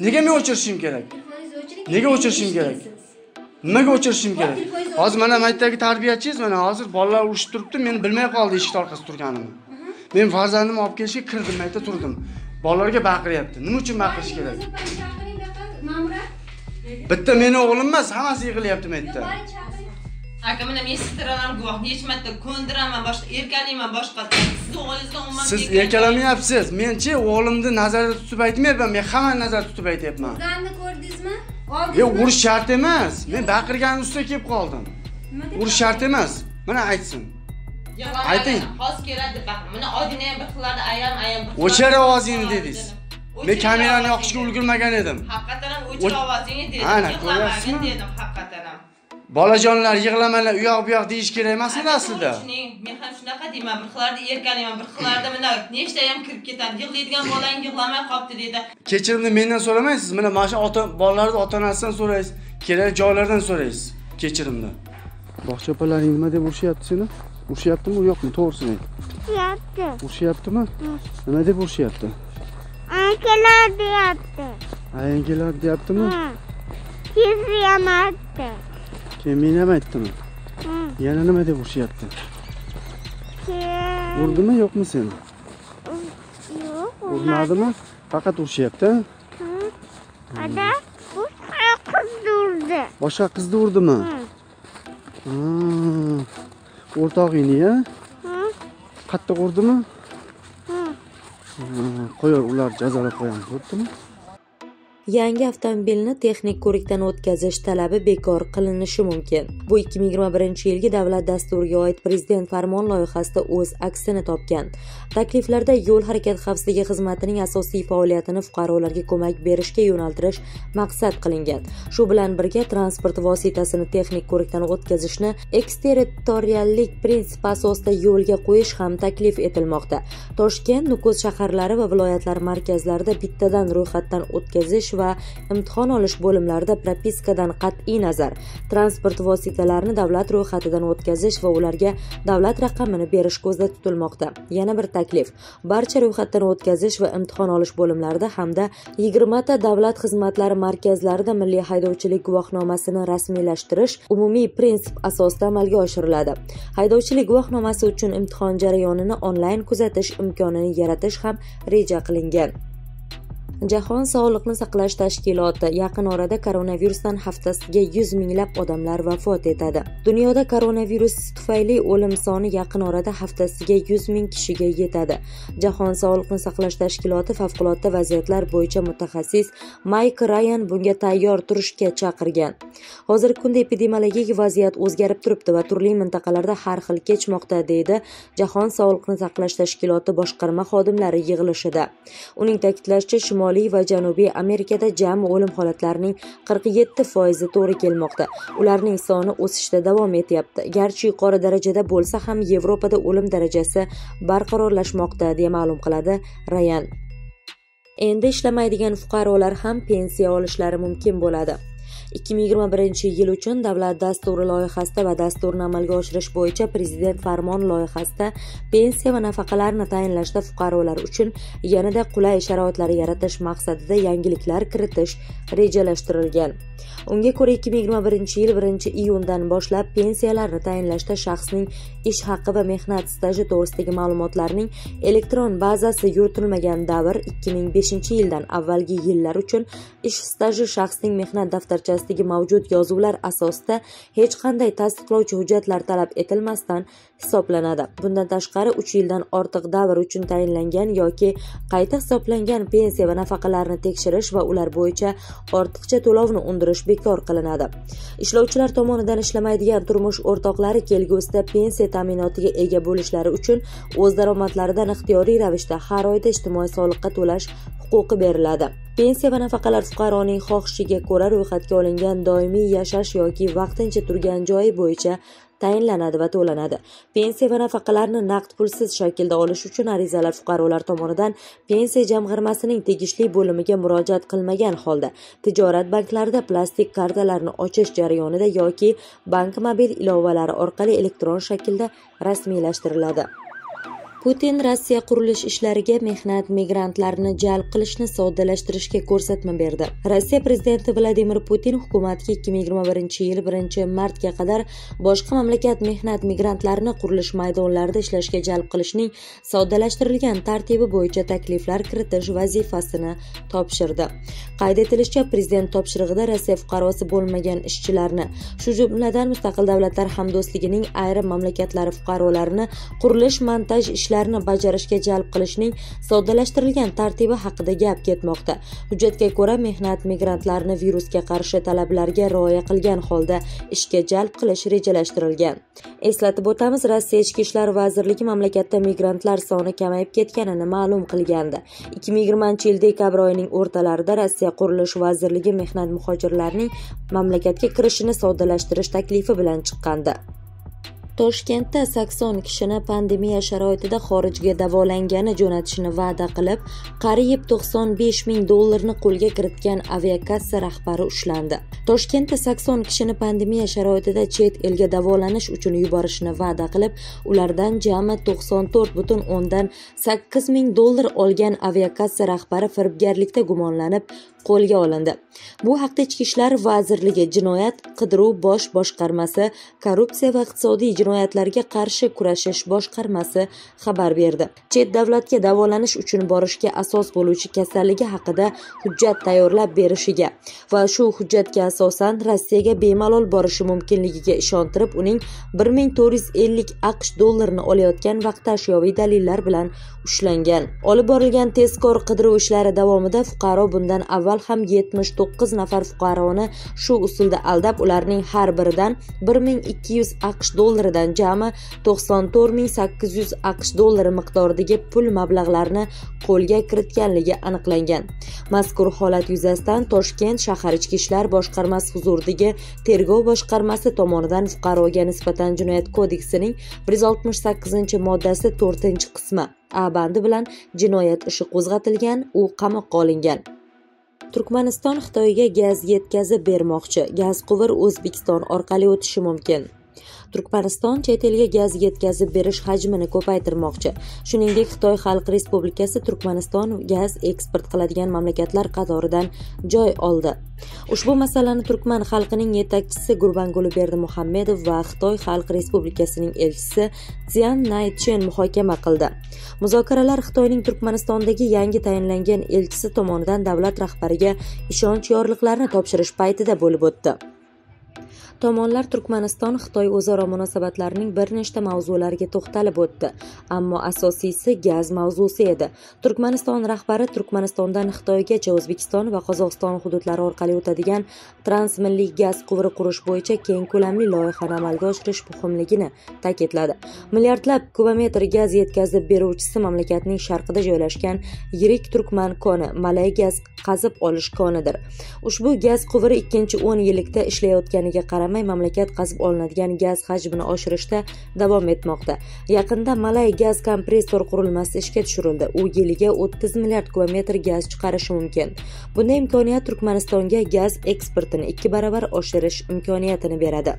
nega men o'chirishim kerak? Nega o'chirishim kerak? nimaga o'chirishim kerak? hozir mana maktabdagi tarbiyachingiz mana hozir bolalar urushib turibdi men bilmay qoldi eshik orqasida turganimni men farzandimni olib kelishga kirdim maktabda turdim. Bolalarga baqiryapti. Nima uchun baqirish kerak? Bitta meni o'g'lim emas hammasi yig'ilyapti bu yerda aka mana men sizdiraman guvoh necha marta ko'ndiraman boshqa erkalayman boshqa sizni o'g'lingizga umuman siz erkalamayapsiz menchi o'g'limni nazarda tutib aytmayapman men hammani nazarda tutib aytyapman Qur'onni ko'rdingizmi? yo urish shart emas men baqirganim ustida kelib qoldim urish shart emas mana aytsin Ayting. hozir keladi mana odina ham bir xillarni ayam ayam bir xillarni- o'chir ovozingni dedingiz men kamerani yoqishga ulgurmagan edim haqiqatan ham o'chir O'ch- ovozingni dedim Ana, yig'lamagin ko'ryapsizmi? Bolajonlar yig'lamanglar u yoq bu yoq deyish kerak emas edi aslida. men ham shunaqa deyman bir xillarda erkalayman bir xillarda mana nechta ham kirib ketadi yig'laydigan bolang yig'lamay qolibdi deydi kechirimni mendan so'ramaysiz mana mana shu ota bolalarni ota onasidan so'raysiz kerak joylardan so'raysiz kechirimni. Bog'cha opalaring nima deb urishyapti seni? Urishyaptimi u yo'qmi? To'g'risini ayt. Yaptı. urishyaptimi? Nima deb urishyapti? Ankeler yaptı. ayangilar deyaptimi? Hı. Siz yamattı. keyin men ham aytdimi yana nima deb urishyapti urdimi yo'qmi seni Yok. urmadimi faqat urishyapti? Ada bu kız durdu. boshqa qizni urdimi o'rtog'ingni a qattiq urdimi qo'yar ular jazolab qo'yamiz bo'ptimi yangi avtomobilni texnik ko'rikdan o'tkazish talabi bekor qilinishi mumkin. Bu 2021 yilgi davlat dasturiga oid prezident farmon loyihasida o'z aksini topgan. Takliflarda yo'l harakati xavfsizligi xizmatining asosiy faoliyatini fuqarolarga ko'mak berishga yo'naltirish maqsad qilingan. Shu bilan birga transport vositasini texnik ko'rikdan o'tkazishni eksterritoriallik prinsipi asosida yo'lga qo'yish ham taklif etilmoqda. Toshkent nukus shaharlari va viloyatlar markazlarida bittadan ro'yxatdan o'tkazish va imtihon olish bo'limlarida propiskadan qat'iy nazar transport vositalarini davlat ro'yxatidan o'tkazish va ularga davlat raqamini berish ko'zda tutilmoqda. Yana bir taklif barcha ro'yxatdan o'tkazish va imtihon olish bo'limlarida hamda yigirmata davlat xizmatlari markazlarida milliy haydovchilik guvohnomasini rasmiylashtirish umumiy prinsip asosida amalga oshiriladi. Haydovchilik guvohnomasi uchun imtihon jarayonini onlayn kuzatish imkonini yaratish ham reja qilingan. Jahon sog'liqni saqlash tashkiloti yaqin orada koronavirusdan haftasiga 100 minglab odamlar vafot etadi. Dunyoda koronavirus tufayli o'lim soni yaqin orada haftasiga 100 ming kishiga yetadi. Jahon sog'liqni saqlash tashkiloti favqulodda vaziyatlar bo'yicha mutaxassis mayk rayan bunga tayyor turishga chaqirgan. Hozirgi kunda epidemiologik vaziyat o'zgarib turibdi va turli mintaqalarda har xil kechmoqda deydi jahon sog'liqni saqlash tashkiloti boshqarma xodimlari yig'ilishida. Uning ta'kidlashicha shimoliy va janubiy amerikada jami o'lim holatlarining 47 foizi to'g'ri kelmoqda. Ularning soni o'sishda davom etyapti. Garchi yuqori darajada bo'lsa ham yevropada o'lim darajasi barqarorlashmoqda deya ma'lum qiladi rayan endi ishlamaydigan fuqarolar ham pensiya olishlari mumkin bo'ladi. 2021 yil uchun davlat dasturi loyihasida va dasturni amalga oshirish bo'yicha prezident farmon loyihasida pensiya va nafaqalarni tayinlashda fuqarolar uchun yanada qulay sharoitlar yaratish maqsadida yangiliklar kiritish rejalashtirilgan. Unga ko'ra 2021 yil 1 iyundan boshlab pensiyalarni tayinlashda shaxsning ish haqi va mehnat staji to'g'risidagi ma'lumotlarning elektron bazasi yuritilmagan davr 2005 yildan avvalgi yillar uchun ish staji shaxsning mehnat daftarchasidagi mavjud yozuvlar asosida hech qanday tasdiqlovchi hujjatlar talab etilmasdan hisoblanadi. Bundan tashqari 3 yildan ortiq davr uchun tayinlangan yoki qayta hisoblangan pensiya va nafaqalarni tekshirish va ular bo'yicha ortiqcha to'lovni undirish bekor qilinadi. Ishlovchilar tomonidan ishlamaydigan turmush o'rtoqlari kelgusida pensiya ta'minotiga ega bo'lishlari uchun o'z daromadlaridan ixtiyoriy ravishda har oyda ijtimoiy soliqqa to'lash huquqi beriladi. Pensiya va nafaqalar fuqaroning xohishiga ko'ra ro'yxatga olingan doimiy yashash yoki vaqtincha turgan joyi bo'yicha tayinlanadi va to'lanadi. Pensiya va nafaqalarni naqd pulsiz shaklda olish uchun arizalar fuqarolar tomonidan pensiya jamg'armasining tegishli bo'limiga murojaat qilmagan holda tijorat banklarida plastik kartalarni ochish jarayonida yoki bank mobil ilovalari orqali elektron shaklda rasmiylashtiriladi. Putin rossiya qurilish ishlariga mehnat migrantlarini jalb qilishni soddalashtirishga ko'rsatma berdi. Rossiya prezidenti vladimir putin hukumatga 2021 yil 1 martga qadar boshqa mamlakat mehnat migrantlarini qurilish maydonlarida ishlashga jalb qilishning soddalashtirilgan tartibi bo'yicha takliflar kiritish vazifasini topshirdi. Qayd etilishicha prezident topshirig'ida rossiya fuqarosi bo'lmagan ishchilarni shu jumladan mustaqil davlatlar hamdo'stligining ayrim mamlakatlari fuqarolarini qurilish montaj ishlari ishlarini bajarishga jalb qilishning soddalashtirilgan tartibi haqida gap ketmoqda. Hujjatga ko'ra mehnat migrantlarini virusga qarshi talablarga rioya qilgan holda ishga jalb qilish rejalashtirilgan. Eslatib o'tamiz rossiya ichki ishlar vazirligi mamlakatda migrantlar soni kamayib ketganini ma'lum qilgandi. 2020 yil dekabr oyining o'rtalarida rossiya qurilish vazirligi mehnat muhojirlarining mamlakatga kirishini soddalashtirish taklifi bilan chiqqandi. Toshkentda sakson kishini pandemiya sharoitida xorijga davolangani jo'natishni va'da qilib qariyb to'qson besh ming dollarni qo'lga kiritgan aviakassa rahbari ushlandi. Toshkentda sakson kishini pandemiya sharoitida chet elga davolanish uchun yuborishni va'da qilib ulardan jami to'qson to'rt butun o'ndan sakkiz ming dollar olgan aviakassa rahbari firibgarlikda gumonlanib qo'lga olindi. Bu haqda ichki ishlar vazirligi jinoyat qidiruv bosh boshqarmasi korrupsiya va iqtisodiy jinoyatlarga qarshi kurashish boshqarmasi xabar berdi. Chet davlatga davolanish uchun borishga asos bo'luvchi kasalligi haqida hujjat tayyorlab berishiga va shu hujjatga asosan rossiyaga bemalol borishi mumkinligiga ishontirib uning bir ming to'rt yuz ellik aqsh dollarini olayotgan vaqtda ashyoviy dalillar bilan ushlangan. Olib borilgan tezkor qidiruv ishlari davomida fuqaro bundan avval ham yetmish to'qqiz nafar fuqaroni shu usulda aldab ularning har biridan bir ming ikki yuz aqsh dollaridan jami to'qson to'rt ming sakkiz yuz aqsh dollari miqdoridagi pul mablag'larini qo'lga kiritganligi aniqlangan. Mazkur holat yuzasidan toshkent shahar ichki ishlar boshqarmasi huzuridagi tergov boshqarmasi tomonidan fuqaroga nisbatan jinoyat kodeksining bir yuz oltmish sakkizinchi moddasi 4 qismi a bandi bilan jinoyat ishi qo'zg'atilgan u qamoqqa olingan. Turkmaniston xitoyga gaz yetkazib bermoqchi. Gaz quvur o'zbekiston orqali o'tishi mumkin. Turkmaniston chet elga gaz yetkazib berish hajmini ko'paytirmoqchi. Shuningdek xitoy xalq respublikasi turkmaniston gaz eksport qiladigan mamlakatlar qatoridan joy oldi. Ushbu masalani turkman xalqining yetakchisi gurbanguli berdimuhammedov va xitoy xalq respublikasining elchisi tsian naychen muhokama qildi. Muzokaralar xitoyning turkmanistondagi yangi tayinlangan elchisi tomonidan davlat rahbariga ishonch yorliqlarini topshirish paytida bo'lib o'tdi. Tomonlar turkmaniston xitoy o'zaro munosabatlarining bir nechta mavzulariga to'xtalib o'tdi. Ammo asosiysi gaz mavzusi edi. Turkmaniston rahbari turkmanistondan xitoygacha o'zbekiston va qozog'iston hududlari orqali o'tadigan transmilliy gaz quvuri qurish bo'yicha keng ko'lamli loyihani amalga oshirish muhimligini ta'kidladi. Milliardlab kubometr gaz yetkazib beruvchisi mamlakatning sharqida joylashgan yirik turkman koni malay gaz qazib olish konidir. Ushbu gaz quvuri ikkinchi o'n yillikda ishlayotganiga qaramay mamlakat qazib olinadigan gaz hajmini oshirishda davom etmoqda. Yaqinda malay gaz kompressor qurilmasi ishga tushirildi. U yiliga o'ttiz milliard kubometr gaz chiqarishi mumkin. Bunday imkoniyat turkmanistonga gaz eksportini ikki baravar oshirish imkoniyatini beradi.